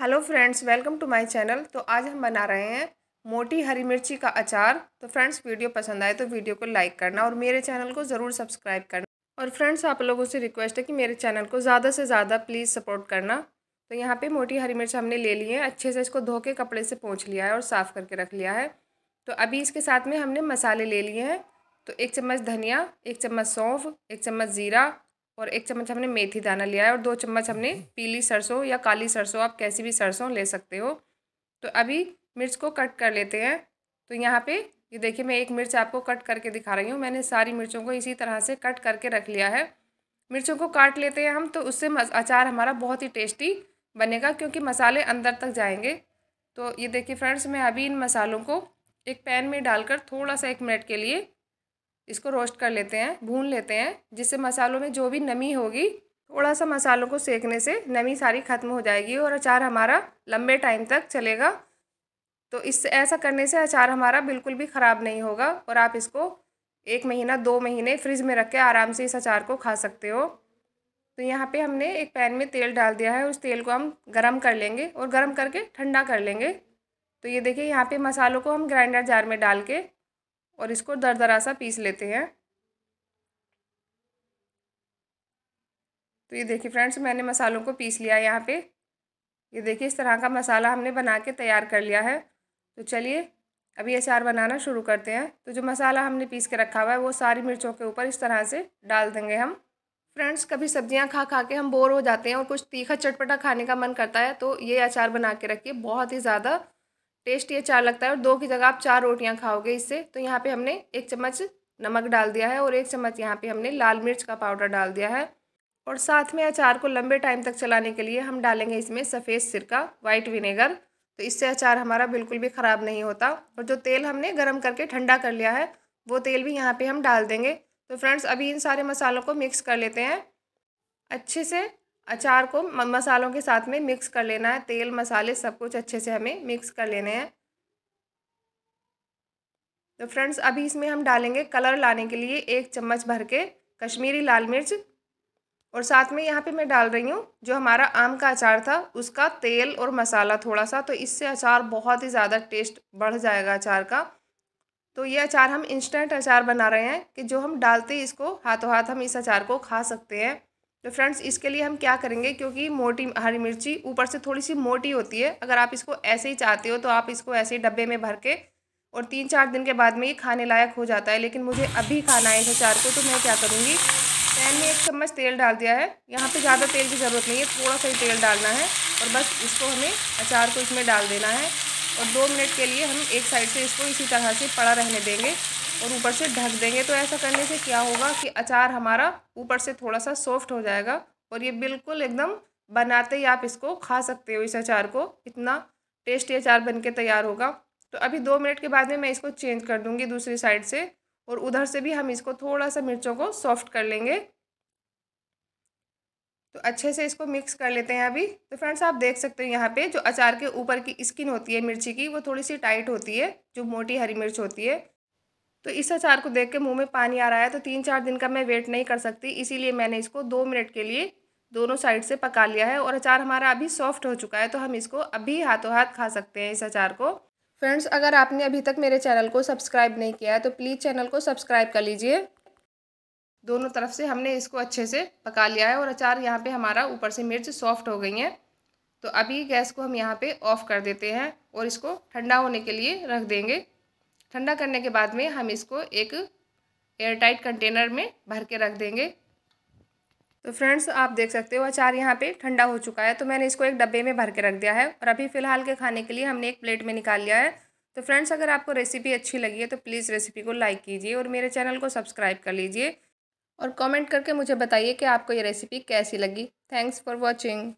Hello friends, welcome to my channel. तो आज हम बना रहे हैं मोटी हरी मिर्ची का अचार। तो फ्रेंड्स, वीडियो पसंद आए तो वीडियो को लाइक करना और मेरे चैनल को ज़रूर सब्सक्राइब करना। और फ्रेंड्स, आप लोगों से रिक्वेस्ट है कि मेरे चैनल को ज़्यादा से ज़्यादा प्लीज़ सपोर्ट करना। तो यहाँ पर मोटी हरी मिर्च हमने ले ली है। अच्छे से इसको धो के कपड़े से पोँछ लिया है और साफ़ करके रख लिया है। तो अभी इसके साथ में हमने मसाले ले लिए हैं। तो एक चम्मच धनिया, एक चम्मच सौंफ, एक चम्मच ज़ीरा और एक चम्मच हमने मेथी दाना लिया है और दो चम्मच हमने पीली सरसों या काली सरसों, आप कैसी भी सरसों ले सकते हो। तो अभी मिर्च को कट कर लेते हैं। तो यहाँ पे ये देखिए, मैं एक मिर्च आपको कट करके दिखा रही हूँ। मैंने सारी मिर्चों को इसी तरह से कट करके रख लिया है। मिर्चों को काट लेते हैं हम तो उससे अचार हमारा बहुत ही टेस्टी बनेगा क्योंकि मसाले अंदर तक जाएँगे। तो ये देखिए फ्रेंड्स, मैं अभी इन मसालों को एक पैन में डालकर थोड़ा सा एक मिनट के लिए इसको रोस्ट कर लेते हैं, भून लेते हैं, जिससे मसालों में जो भी नमी होगी थोड़ा सा मसालों को सेकने से नमी सारी ख़त्म हो जाएगी और अचार हमारा लंबे टाइम तक चलेगा। तो इस, ऐसा करने से अचार हमारा बिल्कुल भी ख़राब नहीं होगा और आप इसको एक महीना, दो महीने फ्रिज में रख के आराम से इस अचार को खा सकते हो। तो यहाँ पे हमने एक पैन में तेल डाल दिया है, उस तेल को हम गरम कर लेंगे और गरम करके ठंडा कर लेंगे। तो ये देखिए, यहाँ पे मसालों को हम ग्राइंडर जार में डाल के और इसको दर दरा सा पीस लेते हैं। तो ये देखिए फ्रेंड्स, मैंने मसालों को पीस लिया यहाँ पे। ये देखिए, इस तरह का मसाला हमने बना के तैयार कर लिया है। तो चलिए, अभी अचार बनाना शुरू करते हैं। तो जो मसाला हमने पीस के रखा हुआ है, वो सारी मिर्चों के ऊपर इस तरह से डाल देंगे हम। फ्रेंड्स, कभी सब्ज़ियाँ खा खा के हम बोर हो जाते हैं और कुछ तीखा चटपटा खाने का मन करता है तो ये अचार बना के रखिए। बहुत ही ज़्यादा टेस्ट ये चार लगता है और दो की जगह आप चार रोटियाँ खाओगे इससे। तो यहाँ पे हमने एक चम्मच नमक डाल दिया है और एक चम्मच यहाँ पे हमने लाल मिर्च का पाउडर डाल दिया है। और साथ में अचार को लंबे टाइम तक चलाने के लिए हम डालेंगे इसमें सफ़ेद सिरका वाइट विनेगर। तो इससे अचार हमारा बिल्कुल भी ख़राब नहीं होता और जो तेल हमने गर्म करके ठंडा कर लिया है, वो तेल भी यहाँ पर हम डाल देंगे। तो फ्रेंड्स, अभी इन सारे मसालों को मिक्स कर लेते हैं। अच्छे से अचार को मसालों के साथ में मिक्स कर लेना है। तेल, मसाले सब कुछ अच्छे से हमें मिक्स कर लेने हैं। तो फ्रेंड्स अभी इसमें हम डालेंगे कलर लाने के लिए एक चम्मच भर के कश्मीरी लाल मिर्च। और साथ में यहाँ पे मैं डाल रही हूँ जो हमारा आम का अचार था, उसका तेल और मसाला थोड़ा सा तो इससे अचार बहुत ही ज़्यादा टेस्ट बढ़ जाएगा अचार का। तो ये अचार हम इंस्टेंट अचार बना रहे हैं कि जो हम डालते इसको, हाथों हाथ हम इस अचार को खा सकते हैं। तो फ्रेंड्स, इसके लिए हम क्या करेंगे, क्योंकि मोटी, हरी मिर्ची ऊपर से थोड़ी सी मोटी होती है। अगर आप इसको ऐसे ही चाहते हो तो आप इसको ऐसे ही डब्बे में भर के और तीन चार दिन के बाद में ये खाने लायक हो जाता है। लेकिन मुझे अभी खाना है इस अचार को तो मैं क्या करूँगी, पैन में एक चम्मच तेल डाल दिया है। यहाँ पे ज़्यादा तेल की ज़रूरत नहीं है, थोड़ा सा ही तेल डालना है और बस इसको हमें अचार को इसमें डाल देना है। और दो मिनट के लिए हम एक साइड से इसको इसी तरह से पड़ा रहने देंगे। और ऊपर से ढक देंगे। तो ऐसा करने से क्या होगा कि अचार हमारा ऊपर से थोड़ा सा सॉफ्ट हो जाएगा और ये बिल्कुल एकदम बनाते ही आप इसको खा सकते हो, इस अचार को। इतना टेस्टी अचार बन के तैयार होगा। तो अभी दो मिनट के बाद में मैं इसको चेंज कर दूँगी दूसरी साइड से और उधर से भी हम इसको थोड़ा सा मिर्चों को सॉफ्ट कर लेंगे। तो अच्छे से इसको मिक्स कर लेते हैं अभी। तो फ्रेंड्स, आप देख सकते हो यहाँ पे जो अचार के ऊपर की स्किन होती है मिर्ची की, वो थोड़ी सी टाइट होती है, जो मोटी हरी मिर्च होती है। तो इस अचार को देख के मुँह में पानी आ रहा है तो तीन चार दिन का मैं वेट नहीं कर सकती। इसीलिए मैंने इसको दो मिनट के लिए दोनों साइड से पका लिया है और अचार हमारा अभी सॉफ्ट हो चुका है तो हम इसको अभी हाथों हाथ खा सकते हैं इस अचार को। फ्रेंड्स अगर आपने अभी तक मेरे चैनल को सब्सक्राइब नहीं किया है तो प्लीज़ चैनल को सब्सक्राइब कर लीजिए। दोनों तरफ़ से हमने इसको अच्छे से पका लिया है और अचार यहाँ पे हमारा ऊपर से मिर्च सॉफ्ट हो गई हैं। तो अभी गैस को हम यहाँ पे ऑफ़ कर देते हैं और इसको ठंडा होने के लिए रख देंगे। ठंडा करने के बाद में हम इसको एक एयरटाइट कंटेनर में भर के रख देंगे। तो फ्रेंड्स आप देख सकते हो, अचार यहाँ पे ठंडा हो चुका है। तो मैंने इसको एक डब्बे में भर के रख दिया है और अभी फ़िलहाल के खाने के लिए हमने एक प्लेट में निकाल लिया है। तो फ्रेंड्स अगर आपको रेसिपी अच्छी लगी है तो प्लीज़ रेसिपी को लाइक कीजिए और मेरे चैनल को सब्सक्राइब कर लीजिए और कमेंट करके मुझे बताइए कि आपको ये रेसिपी कैसी लगी। Thanks for watching